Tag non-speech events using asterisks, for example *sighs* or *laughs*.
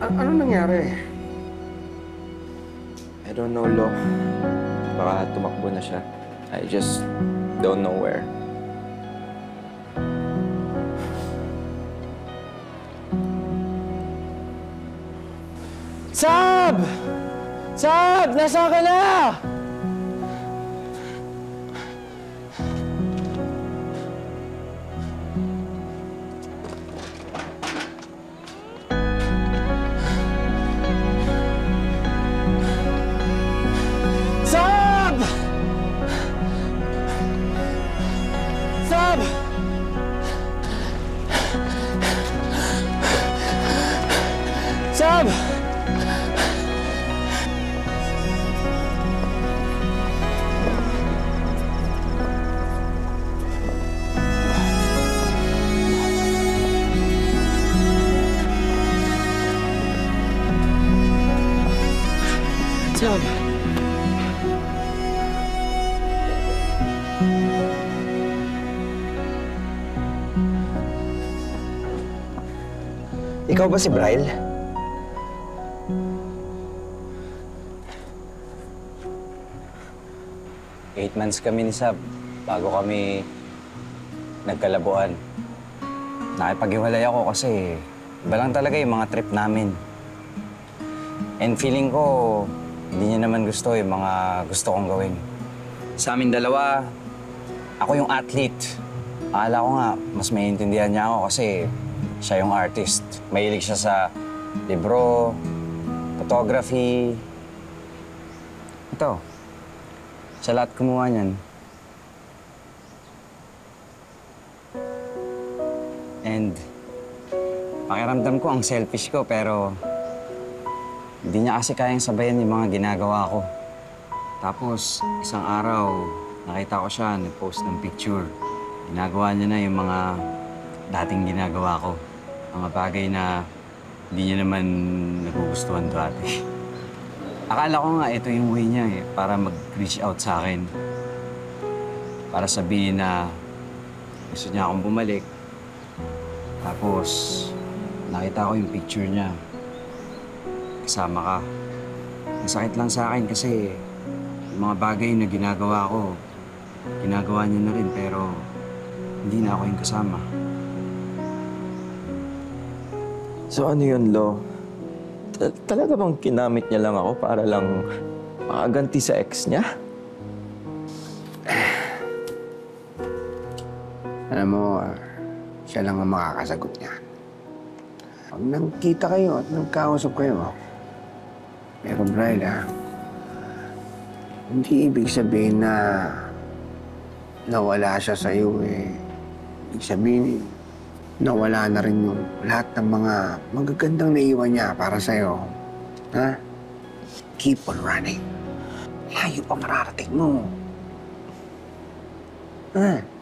ano nangyari? I don't know, Lo. Baka tumakbo na siya. I just don't know where. Sab! Sab! Nasaan ka na? Sab! Ikaw ba si Bryle? Eight months kami ni Sab bago kami nagkalabuan. Nakipaghiwalay ako kasi iba lang talaga yung mga trip namin. And feeling ko, hindi niya naman gusto yung mga gusto kong gawin. Sa amin dalawa, ako yung athlete. Akala ko nga, mas maiintindihan niya ako kasi siya yung artist. Mahilig siya sa libro, photography. Ito, sa lahat kumuha niyan. And pakiramdam ko ang selfish ko pero hindi niya kasi kayang sabayan yung mga ginagawa ko. Tapos isang araw, nakita ko siya nag-post ng picture. Ginagawa niya na yung mga dating ginagawa ko. Mga bagay na hindi niya naman nagugustuhan dati. *laughs* Akala ko nga ito yung way niya eh, para mag-reach out sa akin. Para sabihin na gusto niya akong bumalik. Tapos, nakita ko yung picture niya. Kasama ka. Masakit lang sa akin kasi yung mga bagay na ginagawa ko, ginagawa niya na rin pero hindi na ako yung kasama. So ano yun, Lo? Ta- talaga bang kinamit niya lang ako para lang makaganti sa ex niya? *sighs* Alam mo, ah, siya lang ang makakasagot niya. Pag nagkita kayo at nagkausap kayo, pero Bryle, ah, hindi ibig sabihin na nawala siya sa iyo eh. Ibig sabihin, nawala na rin yung lahat ng mga magagandang naiwan niya para sa iyo. Ha? Keep on running. Layo pa mararating mo. Ha?